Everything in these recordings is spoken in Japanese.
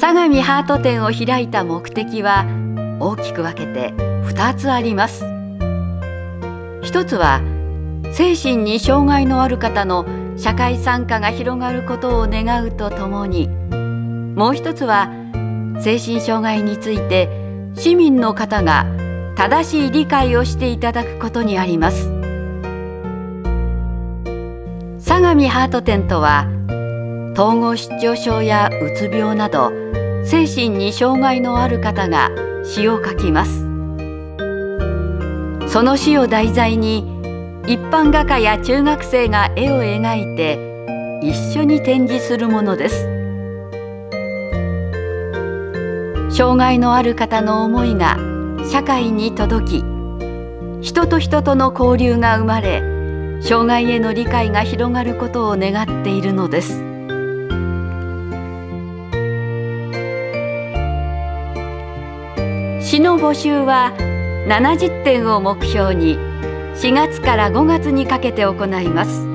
相模ハート展を開いた目的は大きく分けて2つあります。一つは精神に障害のある方の社会参加が広がることを願うとともに。もう一つは精神障害について市民の方が正しい理解をしていただくことにあります。相模ハート展とは統合失調症やうつ病など精神に障害のある方が詩を書きます。その詩を題材に一般画家や中学生が絵を描いて一緒に展示するものです。障害のある方の思いが社会に届き人と人との交流が生まれ障害への理解が広がることを願っているのです。詩の募集は70点を目標に4月から5月にかけて行います。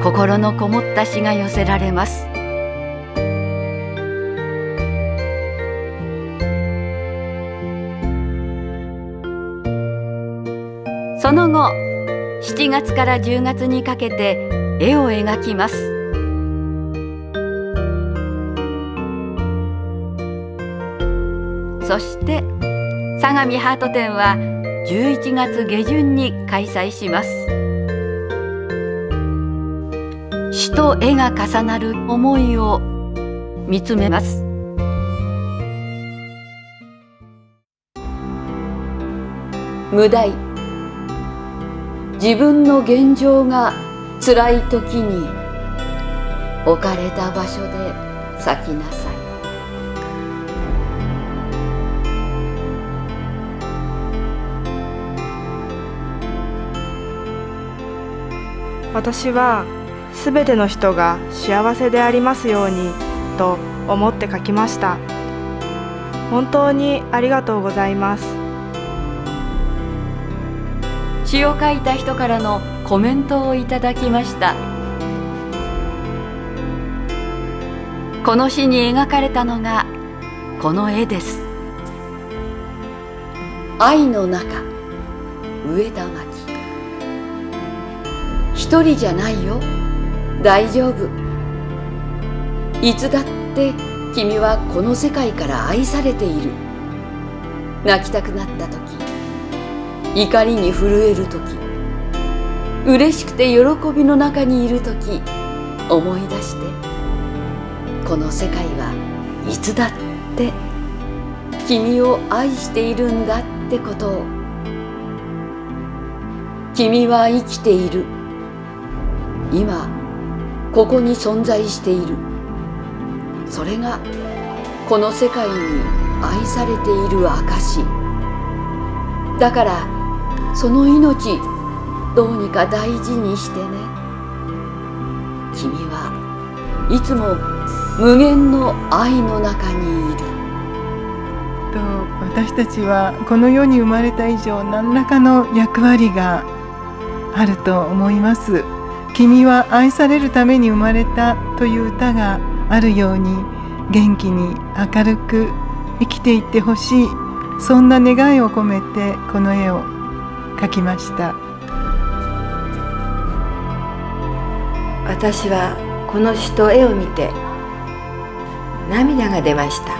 心のこもった詩が寄せられます。その後7月から10月にかけて絵を描きます。そして相模ハート展は11月下旬に開催します。詩と絵が重なる思いを見つめます。無題。自分の現状が辛い時に置かれた場所で咲きなさい。私はすべての人が幸せでありますようにと思って書きました。本当にありがとうございます。詩を書いた人からのコメントをいただきました。この詩に描かれたのがこの絵です。愛の中上田巻一人じゃないよ。大丈夫。いつだって君はこの世界から愛されている。泣きたくなった時怒りに震える時嬉しくて喜びの中にいる時思い出してこの世界はいつだって君を愛しているんだってことを。君は生きている。今ここに存在している。それがこの世界に愛されている証だからその命どうにか大事にしてね。君はいつも無限の愛の中にいる。私たちはこの世に生まれた以上何らかの役割があると思います。君は愛されるために生まれたという歌があるように元気に明るく生きていってほしい。そんな願いを込めてこの絵を描きました。私はこの詩と絵を見て涙が出ました。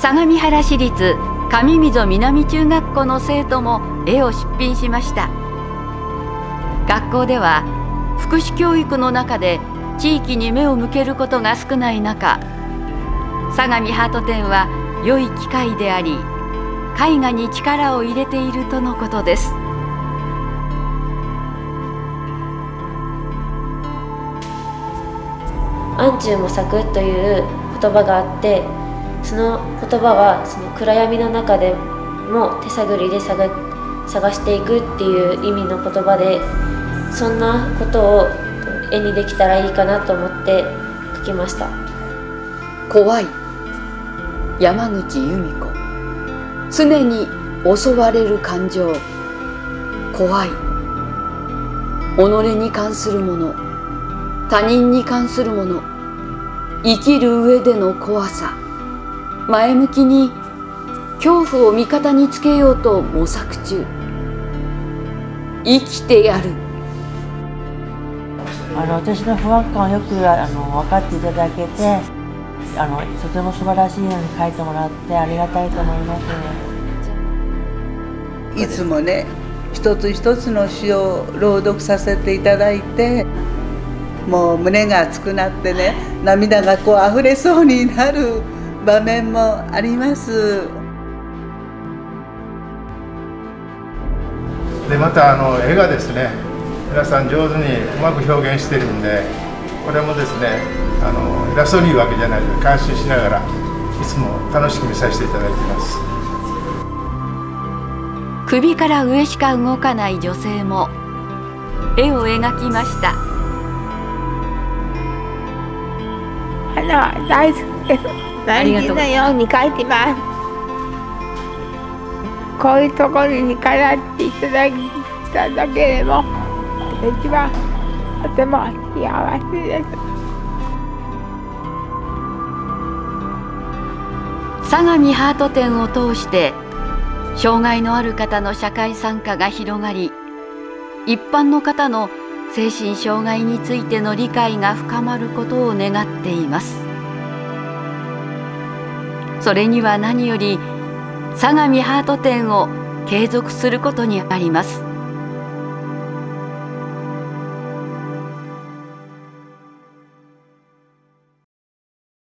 相模原市立上溝南中学校の生徒も絵を出品しました。学校では福祉教育の中で地域に目を向けることが少ない中相模ハート展は良い機会であり絵画に力を入れているとのことです安中も咲くという言葉があってその言葉はその暗闇の中でも手探りで探探していくっていう意味の言葉でそんなことを絵にできたらいいかなと思って書きました。怖い。山口由美子。常に襲われる感情。怖い。己に関するもの。他人に関するもの。生きる上での怖さ。前向きに恐怖を味方につけようと模索中。生きてやる。あの私の不安感をよくあの分かっていただけてあのとても素晴らしいように書いてもらってありがたいと思います。いつもね一つ一つの詩を朗読させていただいてもう胸が熱くなってね涙がこう溢れそうになる場面もあります。でまたあの絵がですね皆さん上手にうまく表現してるんでこれもですねあの偉そうに言うわけじゃないので感心しながらいつも楽しく見させていただいています。首から上しか動かない女性も絵を描きました。花は大好きです大事なよう。に描いてます。こういうところに飾っていただいただけでも一番とても幸せです。相模ハート展を通して障害のある方の社会参加が広がり一般の方の精神障害についての理解が深まることを願っていますそれには何より相模ハート展を継続することにあります。